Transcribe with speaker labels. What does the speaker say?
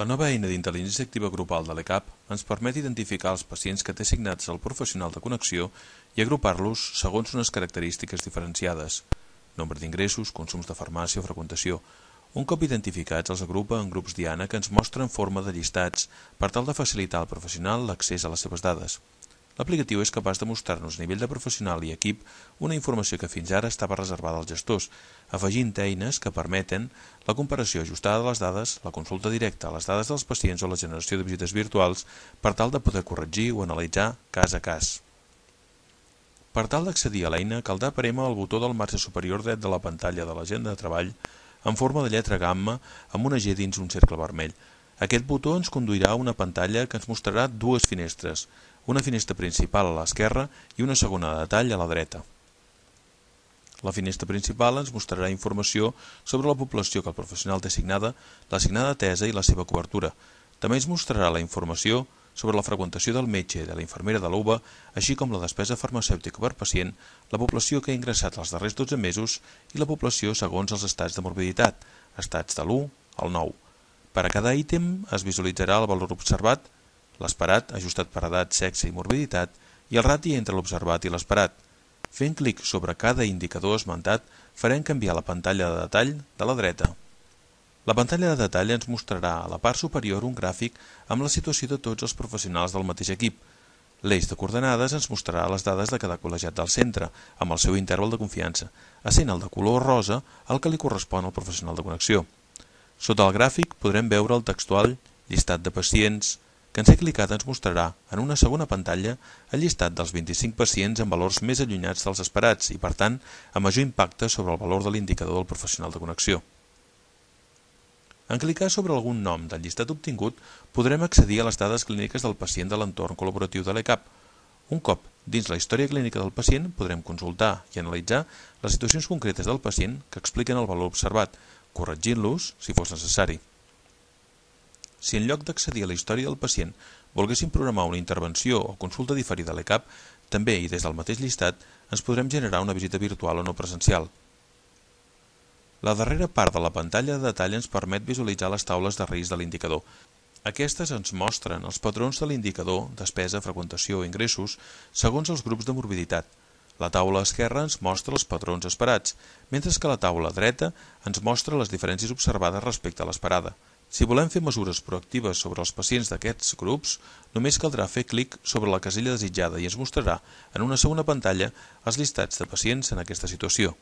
Speaker 1: La nova eina d'intel·ligència activa grupal de l'ECAP ens permet identificar els pacients que té assignats al professional de connexió i agrupar-los segons unes característiques diferenciades, nombre d'ingressos, consums de farmàcia o freqüentació. Un cop identificats, els agrupa en grups diana que ens mostra en forma de llistats per tal de facilitar al professional l'accés a les seves dades. L'aplicatiu és capaç de mostrar-nos a nivell de professional i equip una informació que fins ara estava reservada als gestors, afegint eines que permeten la comparació ajustada de les dades, la consulta directa a les dades dels pacients o la generació de visites virtuals per tal de poder corregir o analitzar cas a cas. Per tal d'accedir a l'eina, caldrà prémer el botó del marge superior dret de la pantalla de l'agenda de treball en forma de lletra gamma amb una G dins un cercle vermell. Aquest botó ens conduirà a una pantalla que ens mostrarà dues finestres, una finestra principal a l'esquerra i una segona de detall a la dreta. La finestra principal ens mostrarà informació sobre la població que el professional té assignada, l'assignada atesa i la seva cobertura. També ens mostrarà la informació sobre la freqüentació del metge i de la infermera de l'UBA, així com la despesa farmacèutica per pacient, la població que ha ingressat els darrers 12 mesos i la població segons els estats de morbiditat, estats de l'1 al 9. Per a cada ítem es visualitzarà el valor observat l'esperat ajustat per edat, sexe i morbiditat, i el rati entre l'observat i l'esperat. Fent clic sobre cada indicador esmentat, farem canviar la pantalla de detall de la dreta. La pantalla de detall ens mostrarà a la part superior un gràfic amb la situació de tots els professionals del mateix equip. L'eix de coordenades ens mostrarà les dades de cada col·legiat del centre, amb el seu interval de confiança, essent el de color rosa el que li correspon al professional de connexió. Sota el gràfic podrem veure el textual, llistat de pacients, que en ser clicat ens mostrarà en una segona pantalla el llistat dels 25 pacients amb valors més allunyats dels esperats i, per tant, amb major impacte sobre el valor de l'indicador del professional de connexió. En clicar sobre algun nom del llistat obtingut, podrem accedir a les dades clíniques del pacient de l'entorn col·laboratiu de l'ECAP. Un cop dins la història clínica del pacient, podrem consultar i analitzar les situacions concretes del pacient que expliquen el valor observat, corregint-los si fos necessari. Si en lloc d'accedir a la història del pacient volguéssim programar una intervenció o consulta diferida a l'ECAP, també i des del mateix llistat ens podrem generar una visita virtual o no presencial. La darrera part de la pantalla de detall ens permet visualitzar les taules de risc de l'indicador. Aquestes ens mostren els patrons de l'indicador, despesa, freqüentació o ingressos, segons els grups de morbiditat. La taula esquerra ens mostra els patrons esperats, mentre que la taula dreta ens mostra les diferències observades respecte a l'esperada. Si volem fer mesures proactives sobre els pacients d'aquests grups, només caldrà fer clic sobre la casella desitjada i ens mostrarà en una segona pantalla els llistats de pacients en aquesta situació.